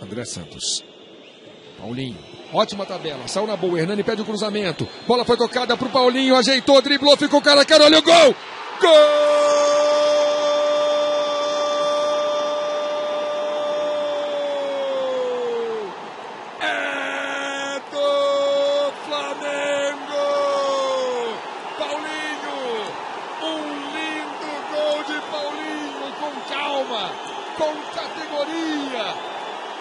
André Santos. Paulinho. Ótima tabela. Saiu na boa. Hernani pede o cruzamento. Bola foi tocada pro Paulinho. Ajeitou, driblou, ficou cara a cara. Olha o gol! Gol! É do Flamengo! Paulinho! Um lindo gol de Paulinho com calma, com categoria.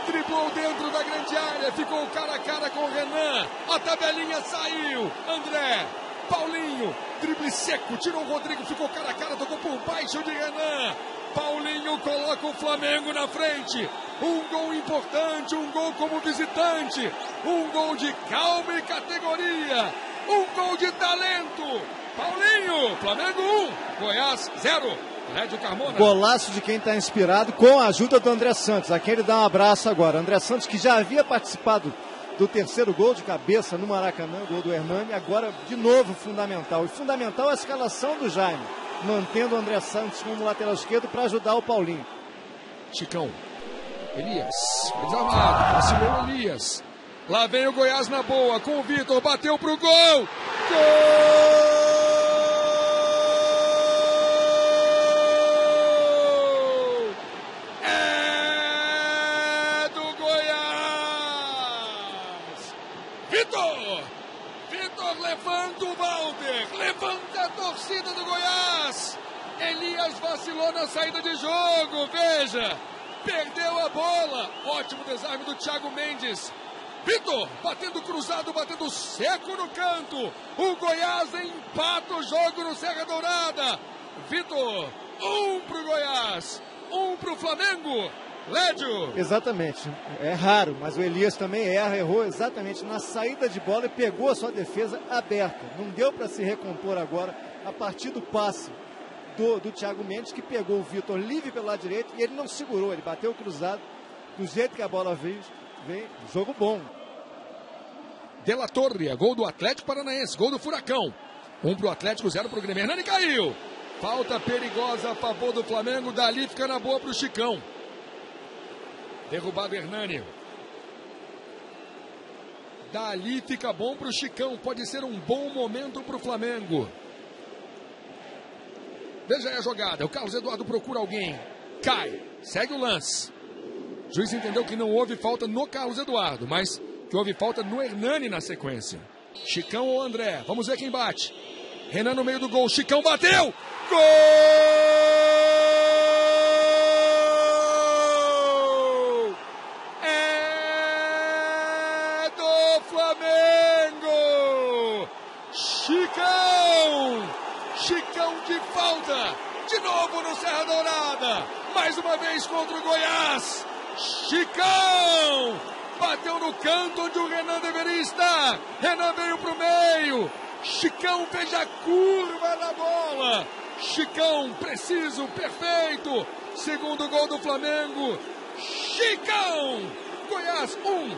Driblou dentro da grande área, ficou cara a cara com o Renan. A tabelinha saiu. André, Paulinho, drible seco, tirou o Rodrigo, ficou cara a cara, tocou por baixo de Renan. Paulinho coloca o Flamengo na frente. Um gol importante, um gol como visitante. Um gol de calma e categoria. Um gol de talento. Paulinho, Flamengo 1, Goiás 0. Carmona. Golaço de quem está inspirado com a ajuda do André Santos. Aqui ele dá um abraço agora. André Santos que já havia participado do terceiro gol de cabeça no Maracanã, gol do Hernani, agora de novo fundamental. E fundamental a escalação do Jaime, mantendo o André Santos como lateral esquerdo para ajudar o Paulinho. Chicão. Elias. Desarmado. Vacilou Elias. Lá vem o Goiás na boa com o Vitor. Bateu pro gol. Gol! É do Goiás. Vitor. Vitor levanta o Walter. Levanta a torcida do Goiás. Elias vacilou na saída de jogo. Veja. Perdeu a bola. Ótimo desarme do Thiago Mendes. Vitor, batendo cruzado, batendo seco no canto. O Goiás empata o jogo no Serra Dourada. Vitor, um pro Goiás, um pro Flamengo. Lédio. Exatamente. É raro, mas o Elias também erra, errou exatamente na saída de bola e pegou a sua defesa aberta. Não deu para se recompor agora a partir do passe do, do Thiago Mendes, que pegou o Vitor livre pelo lado direito e ele não segurou, ele bateu cruzado do jeito que a bola veio. Vem, jogo bom. De La Torre, gol do Atlético Paranaense, gol do Furacão. Um pro Atlético, zero pro Grêmio. Hernani caiu. Falta perigosa a favor do Flamengo. Dali fica na boa pro Chicão. Derrubado Hernani. Dali fica bom pro Chicão. Pode ser um bom momento pro Flamengo. Veja aí a jogada. O Carlos Eduardo procura alguém. Cai. Segue o lance. O juiz entendeu que não houve falta no Carlos Eduardo, mas que houve falta no Hernani na sequência. Chicão ou André? Vamos ver quem bate. Renan no meio do gol. Chicão bateu! Gol! É do Flamengo! Chicão! Chicão de falta! De novo no Serra Dourada! Mais uma vez contra o Goiás! Chicão! Bateu no canto onde o Renan deveria estar. Renan veio pro meio. Chicão fez a curva na bola. Chicão, preciso, perfeito. Segundo gol do Flamengo. Chicão! Goiás 1, um,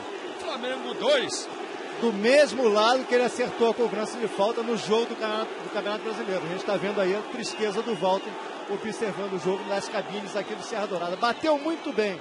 Flamengo 2. Do mesmo lado que ele acertou a cobrança de falta no jogo do Campeonato, do campeonato Brasileiro. A gente está vendo aí a tristeza do Walter observando o jogo nas cabines aqui do Serra Dourada. Bateu muito bem.